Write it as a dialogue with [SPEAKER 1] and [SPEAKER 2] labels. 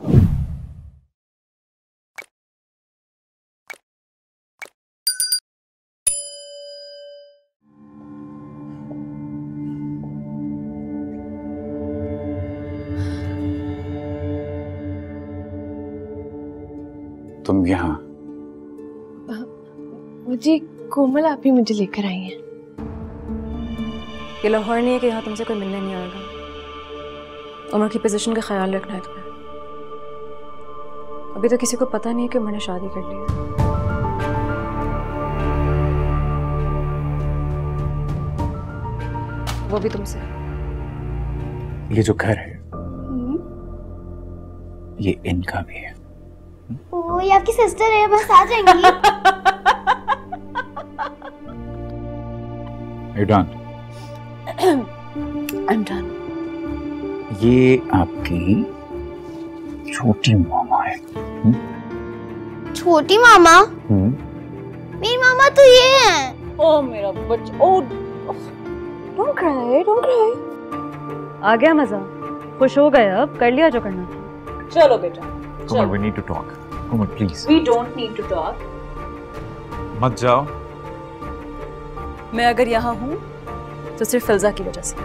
[SPEAKER 1] तुम यहाँ।
[SPEAKER 2] मुझे कोमल आप ही मुझे लेकर आई हैं।
[SPEAKER 3] ये लाहौर नहीं है कि यहाँ तुमसे कोई मिलने नहीं आएगा। उम्र की पोजीशन का ख्याल रखना है तुम्हें। अभी तो किसी को पता नहीं है कि मैंने शादी कर ली है। वो भी तुमसे।
[SPEAKER 1] ये जो घर है ये इनका भी है।
[SPEAKER 4] ओ ये आपकी सिस्टर है बस आ जाएँगी।
[SPEAKER 1] You done?
[SPEAKER 3] I'm done.
[SPEAKER 1] ये आपकी छोटी मामा है
[SPEAKER 4] छोटी मामा?
[SPEAKER 1] हम्म।
[SPEAKER 4] मेरी मामा तो ये है।
[SPEAKER 3] ओ मेरा बच्चा ओ डोंट क्राई डोंट क्राई आ गया मज़ा। खुश हो गए अब कर लिया जो करना। था चलो बेटा
[SPEAKER 1] Komal, we need to talk. Komal, please.
[SPEAKER 3] We don't need to talk
[SPEAKER 1] मत जाओ।
[SPEAKER 3] मैं अगर यहाँ हूँ तो सिर्फ़ फिल्जा की वजह से।